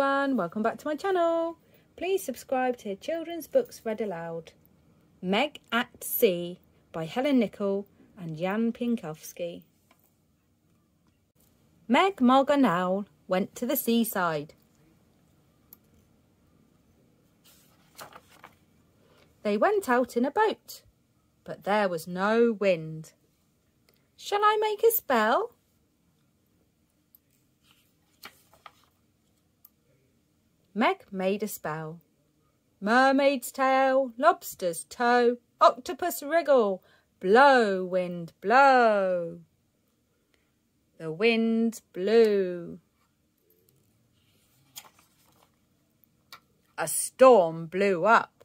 everyone, welcome back to my channel. Please subscribe to Children's Books Read Aloud. Meg at Sea by Helen Nicoll and Jan Pienkowski. Meg, Mog and Owl went to the seaside. They went out in a boat, but there was no wind. Shall I make a spell? Meg made a spell. Mermaid's tail, lobster's toe, octopus wriggle, blow, wind, blow. The wind blew. A storm blew up.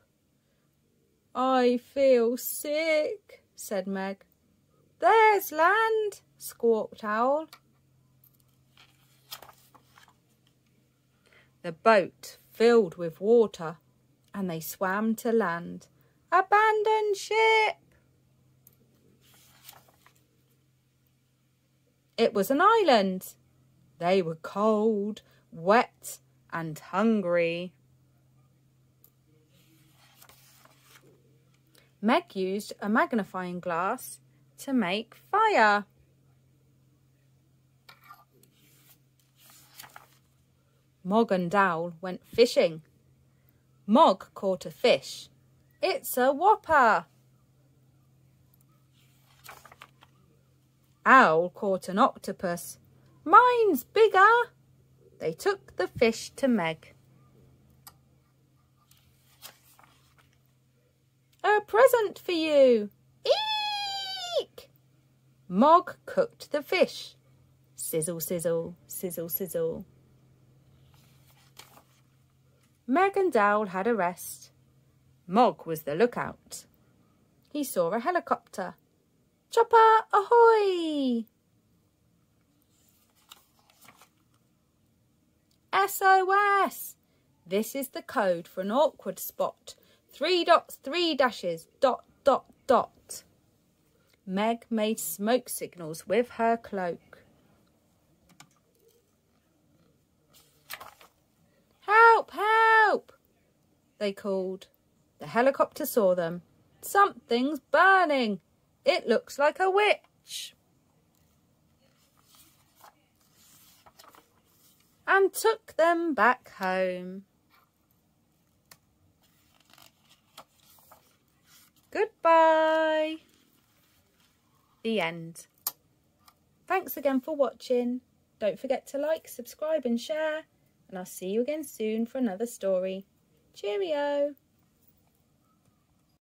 I feel sick, said Meg. There's land, squawked Owl. The boat filled with water and they swam to land. Abandon ship! It was an island. They were cold, wet and hungry. Meg used a magnifying glass to make fire. Mog and Owl went fishing. Mog caught a fish. It's a whopper. Owl caught an octopus. Mine's bigger. They took the fish to Meg. A present for you. Eek! Mog cooked the fish. Sizzle, sizzle, sizzle, sizzle. Meg and Owl had a rest. Mog was the lookout. He saw a helicopter. Chopper ahoy! SOS! This is the code for an awkward spot. Three dots, three dashes, dot, dot, dot. Meg made smoke signals with her cloak. They called. The helicopter saw them. Something's burning. It looks like a witch. And took them back home. Goodbye. The end. Thanks again for watching. Don't forget to like, subscribe and share. And I'll see you again soon for another story. Cheerio.